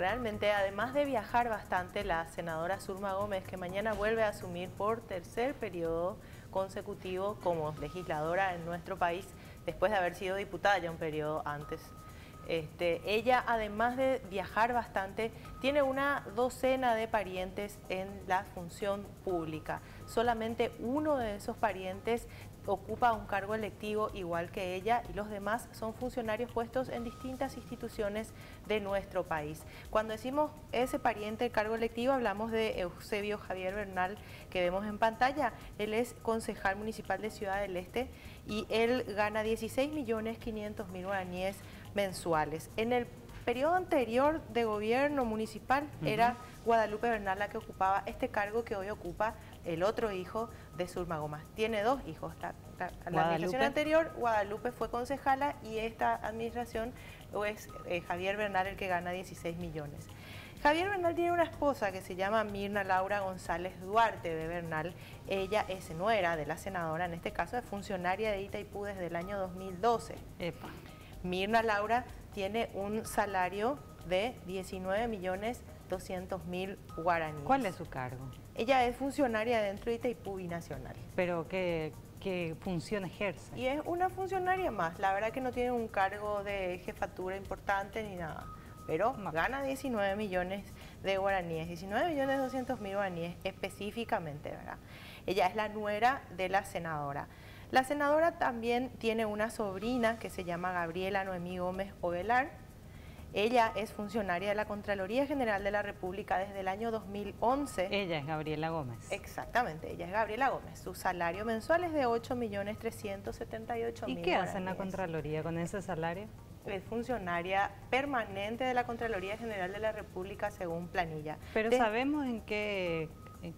realmente, además de viajar bastante, la senadora Zulma Gómez, que mañana vuelve a asumir por tercer periodo consecutivo como legisladora en nuestro país, después de haber sido diputada ya un periodo antes. Este, ella, además de viajar bastante, tiene una docena de parientes en la función pública. Solamente uno de esos parientes ocupa un cargo electivo igual que ella y los demás son funcionarios puestos en distintas instituciones de nuestro país. Cuando decimos ese pariente de cargo electivo hablamos de Eusebio Javier Bernal que vemos en pantalla. Él es concejal municipal de Ciudad del Este y él gana 16 millones 500 mil guaraníes mensuales. En el periodo anterior de gobierno municipal era Guadalupe Bernal la que ocupaba este cargo que hoy ocupa el otro hijo de Zulma Gómez. Tiene dos hijos. La, administración anterior, Guadalupe fue concejala y esta administración es eh, Javier Bernal el que gana 16 millones. Javier Bernal tiene una esposa que se llama Mirna Laura González Duarte de Bernal. Ella es nuera de la senadora, en este caso es funcionaria de Itaipú desde el año 2012. Mirna Laura tiene un salario de 19 millones 200 mil guaraníes. ¿Cuál es su cargo? Ella es funcionaria dentro de Itaipú Binacional. ¿Pero qué, qué función ejerce? Y es una funcionaria más. La verdad que no tiene un cargo de jefatura importante ni nada. Pero gana 19 millones de guaraníes, 19 millones 200 mil guaraníes específicamente, ¿verdad? Ella es la nuera de la senadora. La senadora también tiene una sobrina que se llama Gabriela Noemí Gómez Ovelar, ella es funcionaria de la Contraloría General de la República desde el año 2011. Ella es Gabriela Gómez. Exactamente, ella es Gabriela Gómez. Su salario mensual es de 8.378.000 ¿Y qué hace en la Contraloría con ese salario? Es funcionaria permanente de la Contraloría General de la República según planilla. Pero sabemos en qué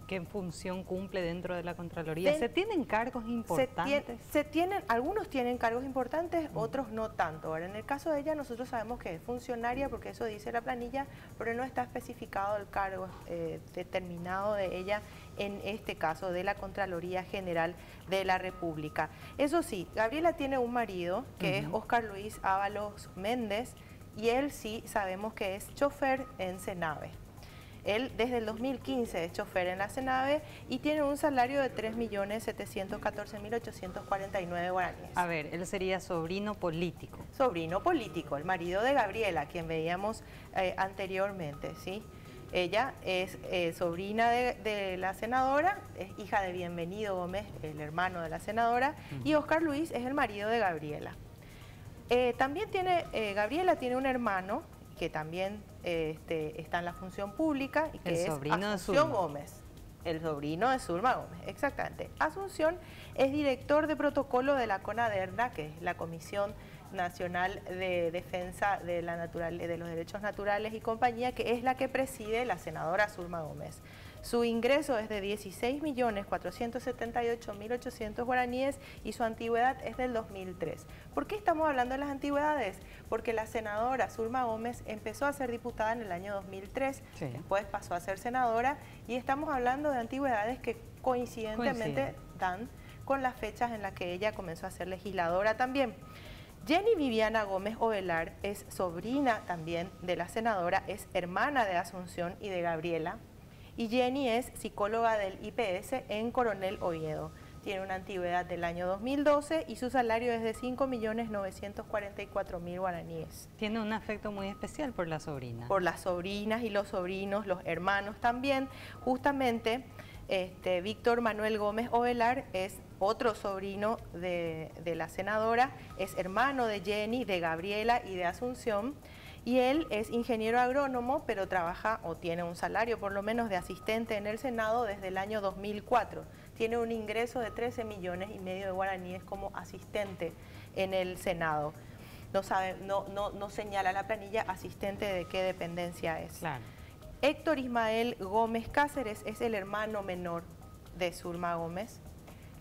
qué función cumple dentro de la Contraloría. ¿Se tienen cargos importantes? Se, tienen, algunos tienen cargos importantes, mm. otros no tanto. Ahora, en el caso de ella, nosotros sabemos que es funcionaria porque eso dice la planilla, pero no está especificado el cargo eh, determinado de ella en este caso de la Contraloría General de la República. Eso sí, Gabriela tiene un marido que es Oscar Luis Ábalos Méndez y él sí sabemos que es chofer en Senave. Él desde el 2015 es chofer en la CENAVE y tiene un salario de 3.714.849 guaraníes. A ver, él sería sobrino político. Sobrino político, el marido de Gabriela, quien veíamos eh, anteriormente, ¿sí? Ella es eh, sobrina de, la senadora, es hija de Bienvenido Gómez, el hermano de la senadora, y Oscar Luis es el marido de Gabriela. Eh, también tiene, Gabriela tiene un hermano que también este, está en la función pública y que es Asunción Gómez. El sobrino de Zulma Gómez, exactamente. Asunción es director de protocolo de la CONADERNA, que es la Comisión Nacional de Defensa de, la Natural, de los Derechos Naturales y compañía, que es la que preside la senadora Zulma Gómez. Su ingreso es de 16.478.800 guaraníes y su antigüedad es del 2003. ¿Por qué estamos hablando de las antigüedades? Porque la senadora Zulma Gómez empezó a ser diputada en el año 2003, después pasó a ser senadora y estamos hablando de antigüedades que coincidentemente dan con las fechas en las que ella comenzó a ser legisladora también. Jenny Viviana Gómez Ovelar es sobrina también de la senadora, es hermana de Asunción y de Gabriela, y Jenny es psicóloga del IPS en Coronel Oviedo. Tiene una antigüedad del año 2012 y su salario es de 5.944.000 guaraníes. Tiene un afecto muy especial por las sobrinas. Por las sobrinas y los sobrinos, los hermanos también. Justamente, este, Víctor Manuel Gómez Ovelar es otro sobrino de, de la senadora, es hermano de Jenny, de Gabriela y de Asunción y él es ingeniero agrónomo, pero trabaja o tiene un salario por lo menos de asistente en el Senado desde el año 2004. Tiene un ingreso de 13 millones y medio de guaraníes como asistente en el Senado. No, sabe, no, no, no señala la planilla asistente de qué dependencia es. Héctor Ismael Gómez Cáceres es el hermano menor de Zulma Gómez.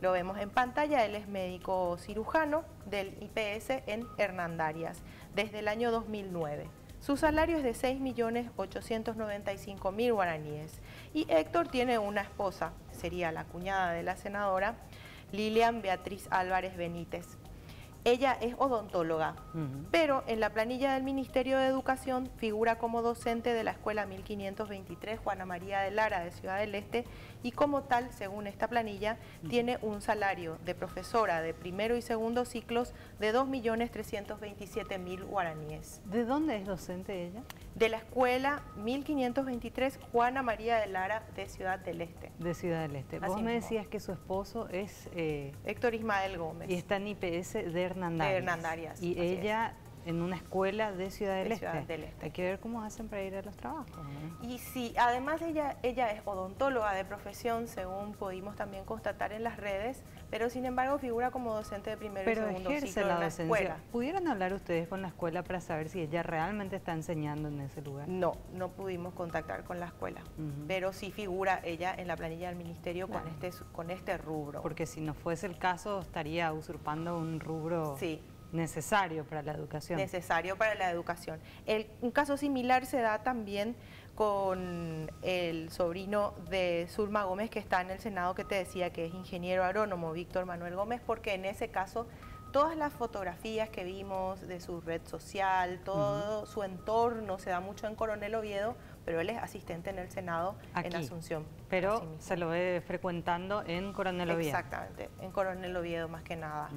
Lo vemos en pantalla, él es médico cirujano del IPS en Hernandarias desde el año 2009. Su salario es de 6.895.000 guaraníes. Y Héctor tiene una esposa, sería la cuñada de la senadora, Lilian Beatriz Álvarez Benítez. Ella es odontóloga, pero en la planilla del Ministerio de Educación figura como docente de la Escuela 1523 Juana María de Lara de Ciudad del Este y como tal, según esta planilla, tiene un salario de profesora de primero y segundo ciclos de 2.327.000 guaraníes. ¿De dónde es docente ella? De la Escuela 1523 Juana María de Lara de Ciudad del Este. De Ciudad del Este. Vos me decías que su esposo es... Eh, Héctor Ismael Gómez. Y está en IPS de Hernandarias. Y ella en una escuela de Ciudad del, este. este. Hay que ver cómo hacen para ir a los trabajos. Y sí, además ella, ella es odontóloga de profesión, según pudimos también constatar en las redes, pero sin embargo figura como docente de primero y segundo ciclo la, en la escuela. ¿Pudieron hablar ustedes con la escuela para saber si ella realmente está enseñando en ese lugar? No, no pudimos contactar con la escuela, pero sí figura ella en la planilla del ministerio con, este, con este rubro. Porque si no fuese el caso, estaría usurpando un rubro... Sí, Necesario para la educación. Necesario para la educación. un caso similar se da también con el sobrino de Zulma Gómez que está en el Senado que te decía que es ingeniero agrónomo, Víctor Manuel Gómez, porque en ese caso todas las fotografías que vimos de su red social, todo su entorno se da mucho en Coronel Oviedo, pero él es asistente en el Senado en Asunción. Pero se lo ve frecuentando en Coronel Oviedo. Exactamente, en Coronel Oviedo más que nada.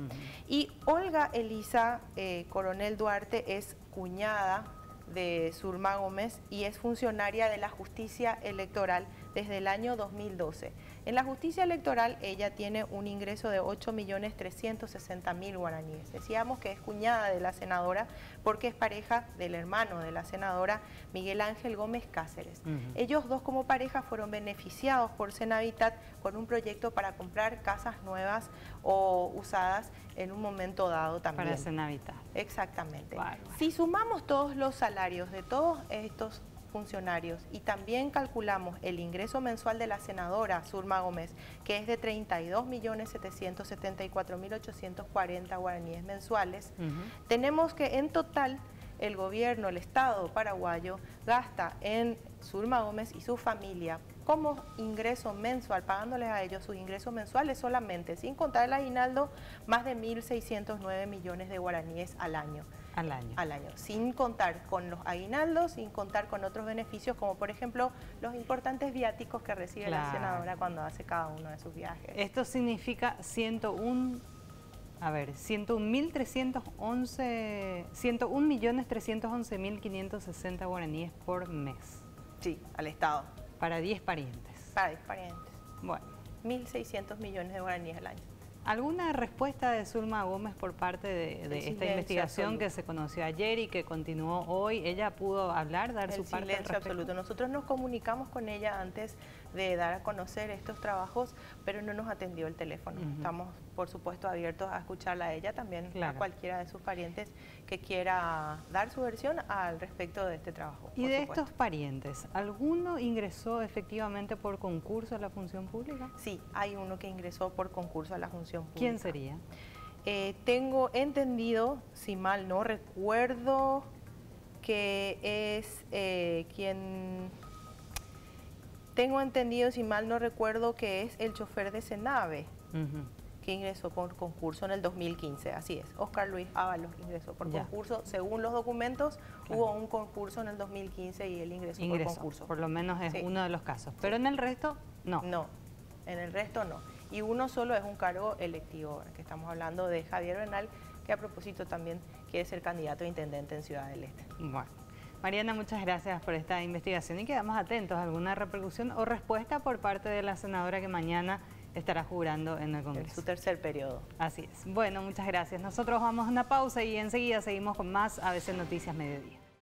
Y Olga Elisa eh, Coronel Duarte es cuñada de Zulma Gómez y es funcionaria de la justicia electoral desde el año 2012. En la justicia electoral ella tiene un ingreso de 8.360.000 guaraníes. Decíamos que es cuñada de la senadora porque es pareja del hermano de la senadora Miguel Ángel Gómez Cáceres. Ellos dos como pareja fueron beneficiados por Senavitat con un proyecto para comprar casas nuevas o usadas en un momento dado también. Para Senavitat. Exactamente. Si sumamos todos los salarios de todos estos funcionarios. Y también calculamos el ingreso mensual de la senadora Zulma Gómez, que es de 32.774.840 guaraníes mensuales, tenemos que en total el gobierno, el Estado paraguayo, gasta en Zulma Gómez y su familia como ingreso mensual, pagándoles a ellos sus ingresos mensuales solamente, sin contar el aguinaldo, más de 1.609 millones de guaraníes al año. Al año. Al año, sin contar con los aguinaldos, sin contar con otros beneficios, como por ejemplo los importantes viáticos que recibe la senadora cuando hace cada uno de sus viajes. Esto significa 101 a ver, 101.311, 101.311.560 guaraníes por mes. Sí, al Estado. Para 10 parientes. Para 10 parientes. Bueno. 1.600 millones de guaraníes al año. ¿Alguna respuesta de Zulma Gómez por parte de, esta investigación que se conoció ayer y que continuó hoy? ¿Ella pudo hablar, dar su parte? silencio absoluto. Nosotros nos comunicamos con ella antes de dar a conocer estos trabajos, pero no nos atendió el teléfono. Estamos, por supuesto, abiertos a escucharla a ella, también a cualquiera de sus parientes que quiera dar su versión al respecto de este trabajo. ¿Y de estos parientes, alguno ingresó efectivamente por concurso a la función pública? Sí, hay uno que ingresó por concurso a la función pública. ¿Quién sería? Eh, tengo entendido, si mal no recuerdo, que es eh, quien tengo entendido, si mal no recuerdo, que es el chofer de Senave, que ingresó por concurso en el 2015, así es. Oscar Luis Ábalos ingresó por concurso. Según los documentos, hubo un concurso en el 2015 y él ingresó, por concurso. Por lo menos es uno de los casos. Pero en el resto, no. No, en el resto no. Y uno solo es un cargo electivo, que estamos hablando de Javier Bernal, que a propósito también quiere ser candidato a intendente en Ciudad del Este. Bueno. Mariana, muchas gracias por esta investigación y quedamos atentos a alguna repercusión o respuesta por parte de la senadora que mañana estará jurando en el Congreso. En su tercer periodo. Así es. Bueno, muchas gracias. Nosotros vamos a una pausa y enseguida seguimos con más ABC Noticias Mediodía.